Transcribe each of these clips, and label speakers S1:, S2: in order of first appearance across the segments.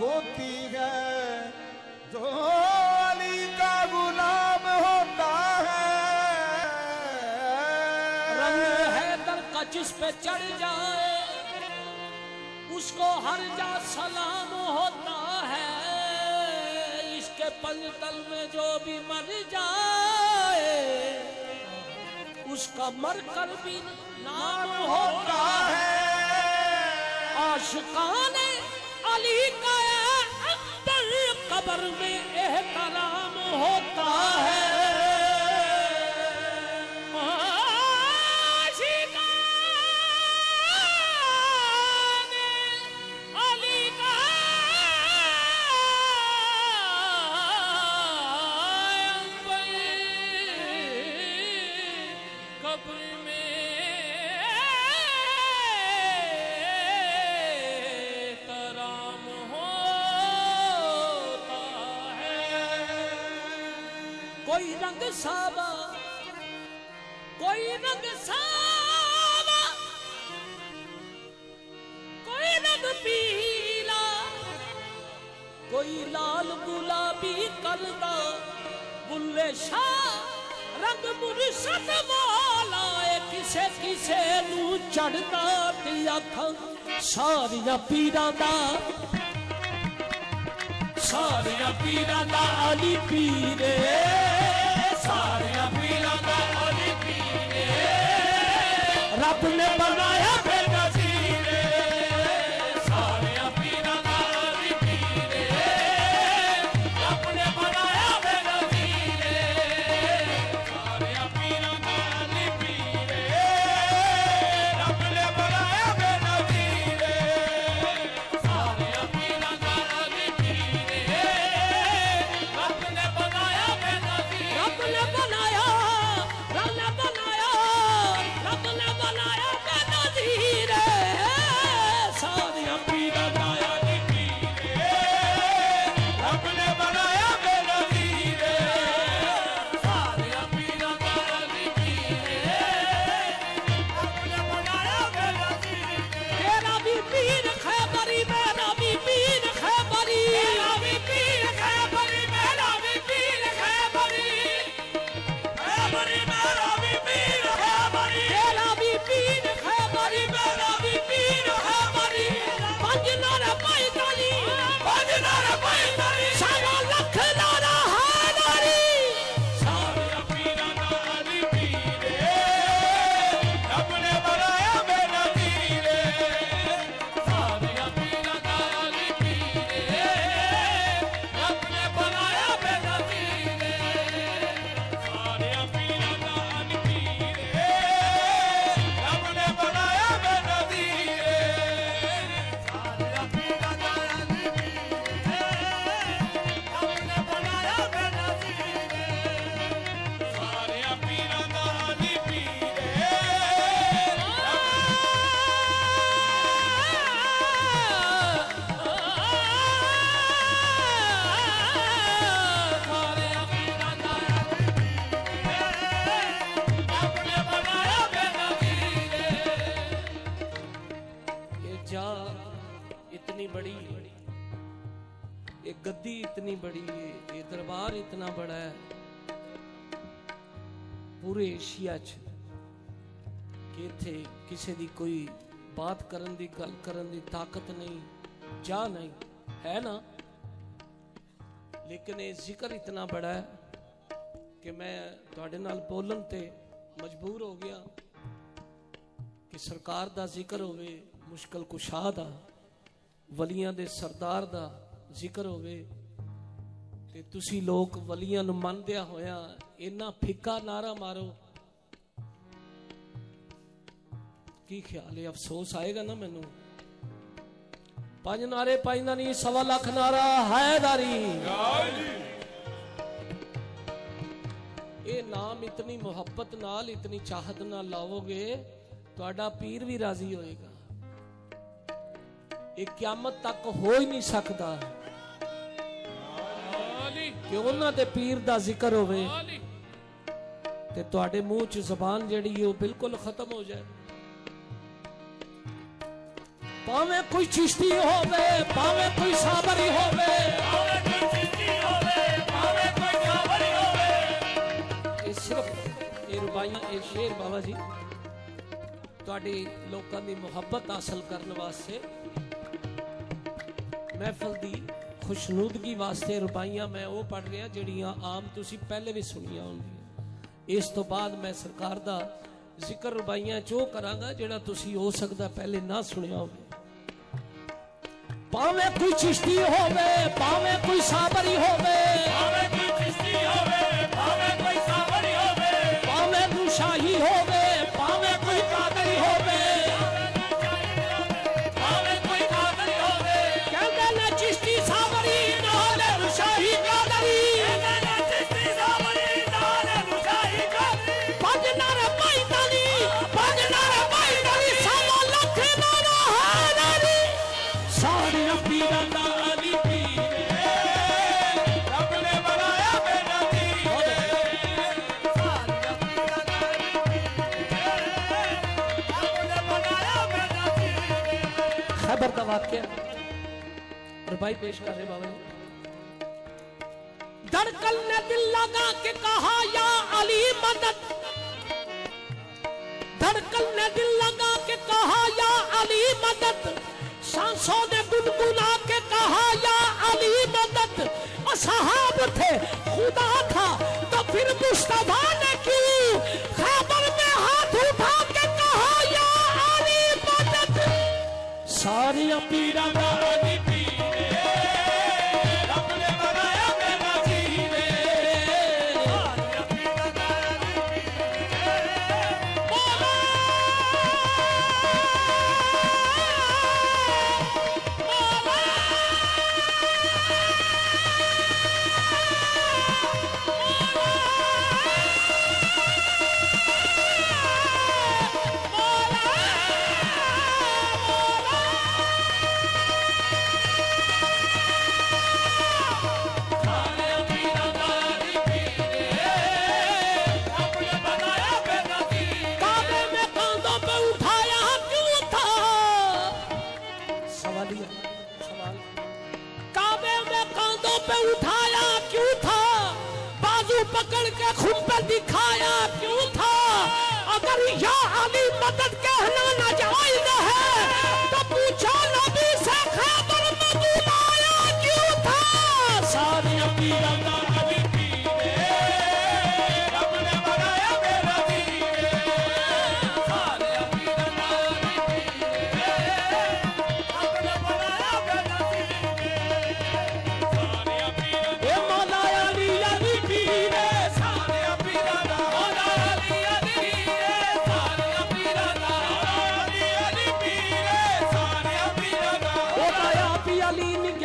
S1: होती है।
S2: जो अली का गुलाम होता है।
S1: रंग हैदर का जिस पे चढ़ जाए, उसको हर जा सलाम होता है। इसके पंजतल में जो भी मर जाए, उसका मर कर भी नाम होता है। आशिकान अली का अंदर कब्र में एहतराम होता है कब्र में ਕੋਈ ਰੰਗ ਸਾਵਾ, ਕੋਈ ਰੰਗ ਸਾਵਾ, ਕੋਈ ਰੰਗ ਪੀਲਾ, ਕੋਈ ਲਾਲ ਗੁਲਾਬੀ ਕਰਦਾ ਬੁੱਲੇ ਸ਼ਾ ਰੰਗ ਮੁਰਸ਼ਦ ਵਾਲਾ ਏ ਕਿਸੇ ਕਿਸੇ ਨੂੰ ਚੜਦਾ ਤੇ ਆਖਾਂ, ਸਾਰੀਆਂ ਪੀਰਾਂ ਦਾ, ਸਾਰੀਆਂ ਪੀਰਾਂ ਦਾ ਅਲੀ ਪੀਰੇ रब ने बना ਪੂਰੇ ਏਸ਼ੀਆ 'ਚ ਕਿ ਇੱਥੇ ਕਿਸੇ ਦੀ ਕੋਈ ਬਾਤ ਕਰਨ ਦੀ, ਗੱਲ ਕਰਨ ਦੀ ਤਾਕਤ ਨਹੀਂ, ਜਾ ਨਹੀਂ, ਹੈ ਨਾ? ਲੇਕਿਨ ਇਹ ਜ਼ਿਕਰ ਇਤਨਾ ਬੜਾ ਹੈ ਕਿ ਮੈਂ ਤੁਹਾਡੇ ਨਾਲ ਬੋਲਣ ਤੇ ਮਜਬੂਰ ਹੋ ਗਿਆ ਕਿ ਸਰਕਾਰ ਦਾ ਜ਼ਿਕਰ ਹੋਵੇ, ਮੁਸ਼ਕਲ ਕੁਸ਼ਾ ਦਾ, ਵਲੀਆਂ ਦੇ ਸਰਦਾਰ ਦਾ ਜ਼ਿਕਰ ਹੋਵੇ ਤੇ ਤੁਸੀਂ ਲੋਕ ਵਲੀਆਂ ਨੂੰ ਮੰਨਦਿਆਂ ਹੋਇਆ ਇੰਨਾ ਫਿੱਕਾ ਨਾਰਾ ਮਾਰੋ। ਕੀ ਖਿਆਲ ਹੈ? ਅਫਸੋਸ ਆਏਗਾ ਨਾ ਮੈਨੂੰ? ਪੰਜ ਨਾਰੇ ਪਾਈਂਦਾ ਨਹੀਂ ਸਵਾ ਲੱਖ ਨਾਰਾ ਹੈਦਾਰੀ ਇਹ ਨਾਮ ਇਤਨੀ ਮੁਹੱਬਤ ਨਾਲ, ਇਤਨੀ ਚਾਹਤ ਨਾਲ ਲਾਵੋਗੇ, ਤੁਹਾਡਾ ਪੀਰ ਵੀ ਰਾਜ਼ੀ ਹੋਏਗਾ। ਇਹ ਕਿਆਮਤ ਤੱਕ ਹੋ ਹੀ ਨਹੀਂ ਸਕਦਾ। ਕਿ ਉਹਨਾਂ ਦੇ ਪੀਰ ਦਾ ਜ਼ਿਕਰ ਹੋਵੇ ਤੇ ਤੁਹਾਡੇ ਮੂੰਹ 'ਚ ਜ਼ਬਾਨ ਜਿਹੜੀ ਉਹ ਬਿਲਕੁਲ ਖਤਮ ਹੋ ਜਾਏ। ਭਾਵੇਂ ਕੋਈ ਚਿਸ਼ਤੀ ਹੋਵੇ ਭਾਵੇਂ ਕੋਈ ਸਾਬਰੀ ਹੋਵੇ।
S2: ਭਾਵੇਂ ਕੋਈ ਚਿੱਟੀ ਹੋਵੇ ਭਾਵੇਂ ਕੋਈ ਕਾਬਰੀ ਹੋਵੇ।
S1: ਇਹ ਸਿਰਫ ਇਹ ਰੁਬਾਈਆਂ ਇਹ ਸ਼ੇਰ ਬਾਬਾ ਜੀ ਤੁਹਾਡੇ ਲੋਕਾਂ ਦੀ ਮੁਹੱਬਤ ਹਾਸਲ ਕਰਨ ਵਾਸਤੇ ਮਹਿਫਲ ਦੀ ਖੁਸ਼ਨੂਦਗੀ ਵਾਸਤੇ ਰੁਬਾਈਆਂ ਮੈਂ ਉਹ ਪੜ ਰਿਹਾ ਜਿਹੜੀਆਂ ਆਮ ਤੁਸੀਂ ਪਹਿਲੇ ਵੀ ਸੁਣੀਆਂ ਹੋਣਗੀਆਂ। ਇਸ ਤੋਂ ਬਾਅਦ ਮੈਂ ਸਰਕਾਰ ਦਾ ਜ਼ਿਕਰ ਰੁਬਾਈਆਂ ਚ ਕਰਾਂਗਾ ਜਿਹੜਾ ਤੁਸੀਂ ਹੋ ਸਕਦਾ ਪਹਿਲੇ ਨਾ ਸੁਣਿਆ ਹੋਵੇ। ਭਾਵੇਂ ਕੋਈ ਚਿਸ਼ਤੀ ਹੋਵੇ, ਭਾਵੇਂ ਕੋਈ ਸਾਬਰੀ ਹੋਵੇ,
S2: ਭਾਵੇਂ
S1: खैबर का वाक्य। रुपाई पेश कर रहे बाबा धड़कन ने दिल लगा के कहा, या अली, मदद। धड़कन ने दिल लगा के कहा, या अली, मदद। सांसों ने गुनगुना के कहा, या अली, मदद। असहाब थे, खुदा था तो फिर मुस्तफ़ा ਸਾਰੀਆਂ पकड़ के खून पे दिखाया क्यों था अगर या अली मदद कहना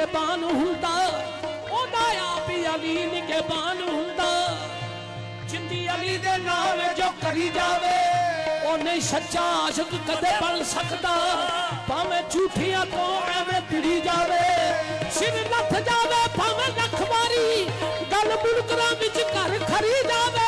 S2: ਅਲੀ
S1: ਨਿਗਹਿਬਾਨ ਹੁੰਦਾ, ਉਹਦਾ ਆਪ ਹੀ ਅਲੀ ਨਿਗਹਿਬਾਨ ਹੁੰਦਾ। ਜਿੰਦੀ ਅਲੀ ਦੇ ਨਾਮ ਜੋ ਕਰੀ ਜਾਵੇ ਉਹ ਨਹੀਂ ਸੱਚਾ ਆਸ਼ਿਕ ਕਦੇ ਬਣ ਸਕਦਾ। ਭਾਵੇਂ ਝੂਠੀਆਂ ਤੋਂ ਐਵੇਂ ਪਿੜੀ ਜਾਵੇ, ਸਿਰ ਲੱਥ ਜਾਵੇ, ਭਾਵੇਂ ਲੱਖ ਵਾਰੀ ਗੱਲ ਮੁਲਕਰਾਂ ਵਿੱਚ ਘਰ ਖਰੀ ਜਾਵੇ।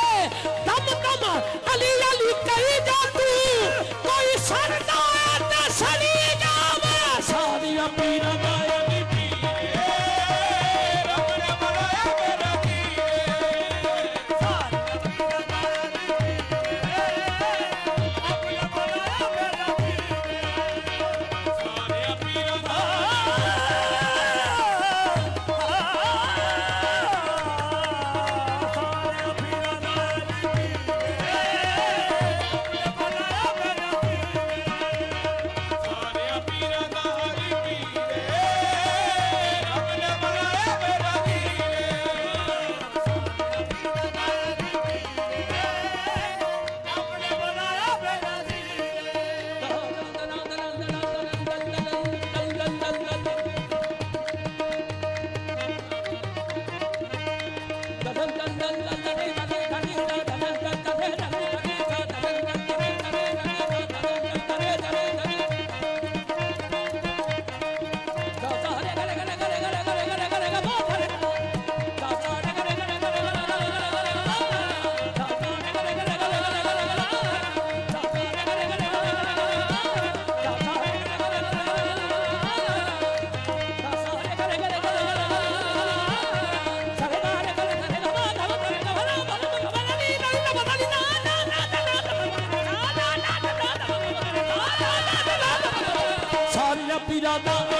S1: ਪੀਰਾਂ ਦਾ